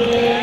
Yeah.